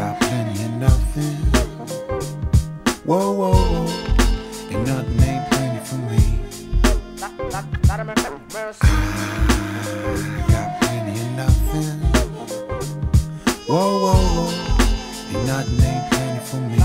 Got plenty of nothing. Whoa, whoa, whoa. And nothing ain't plenty for me. Mercy. Got plenty of nothing. Whoa, whoa, whoa. Nothing ain't plenty for me.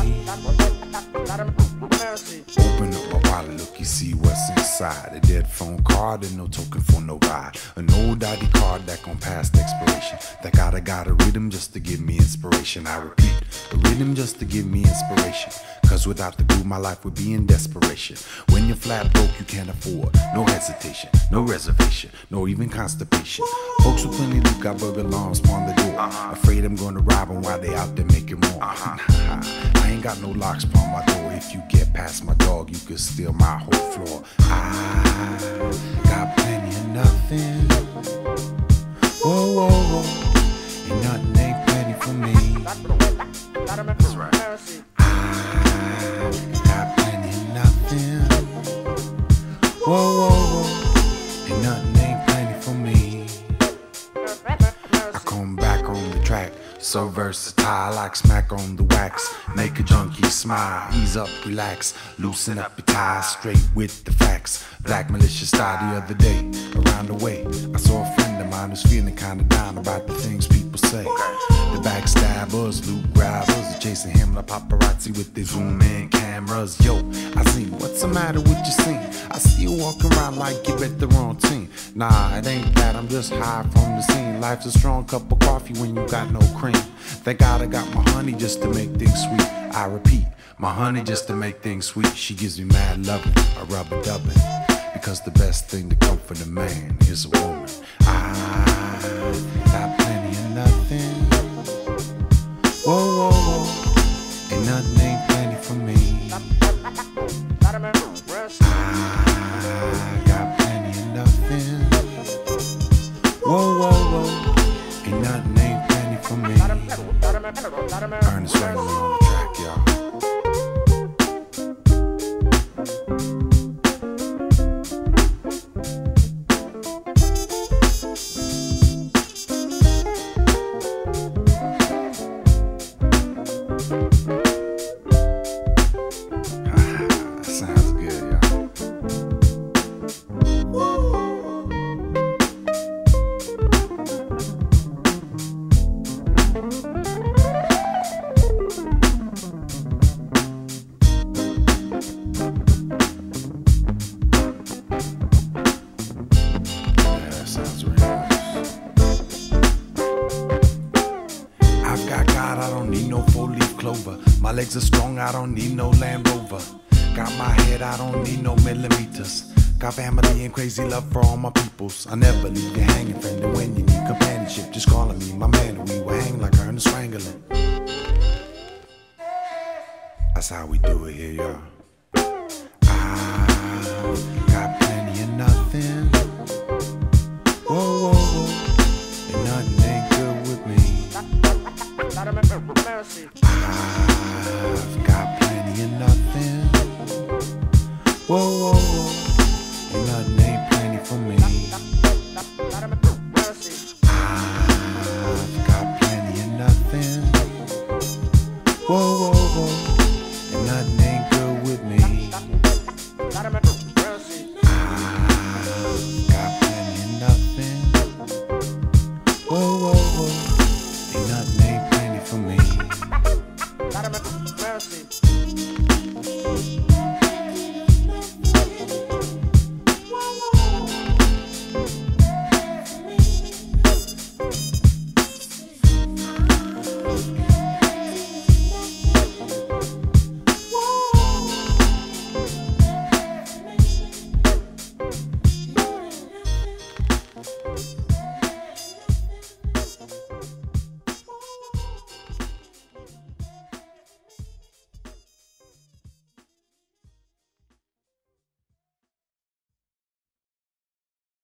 Open up my wallet, look, you see what's inside. A dead phone card and no token for no ride. An old ID card that gon' past expiration. That gotta got a rhythm just to give me inspiration. I repeat, a rhythm just to give me inspiration. Cause without the groove, my life would be in desperation. When you're flat broke, you can't afford. No hesitation, no reservation, no even constipation. Folks with plenty loot got burger alarms on the door. Afraid I'm gonna rob them while they out there making more. I ain't got no locks upon my door. If you get past my dog, you could steal my whole floor. I got plenty of nothing. Whoa, whoa, whoa. Ain't nothing ain't plenty for me. That's right. I got plenty of nothing. Whoa, whoa, whoa. Ain't nothing ain't plenty for me. I come back on the track. So versatile, like smack on the wax. Make a junkie smile, ease up, relax. Loosen up your ties, straight with the facts. Black militia style the other day, around the way. I saw a friend of mine who's feeling kinda down about the things people say. The backstabbers, loot grabbers, chasing him like paparazzi with their zoom in cameras. Yo, I seen what's the matter with your scene? I see you walking around like you're at the wrong team. Nah, it ain't that, I'm just high from the scene. Life's a strong cup of coffee when you got no cream. Thank God I got my honey just to make things sweet. I repeat, my honey just to make things sweet. She gives me mad loving, a rubber dubbing. Because the best thing to comfort a man is a woman. I got plenty of nothing. Ernest Ranglin on the legs are strong, I don't need no Land Rover. Got my head, I don't need no millimeters. Got family and crazy love for all my peoples. I never leave you hanging, friend. And when you need companionship, just calling me my man. We will hang like Ernest Ranglin. That's how we do it here, y'all. I Whoa, whoa, whoa. You love ain't plenty for me. I've got plenty of nothing. Whoa, whoa, whoa. And nothing ain't good with me. I've got plenty of nothing. Whoa, whoa, whoa. And nothing ain't plenty for me.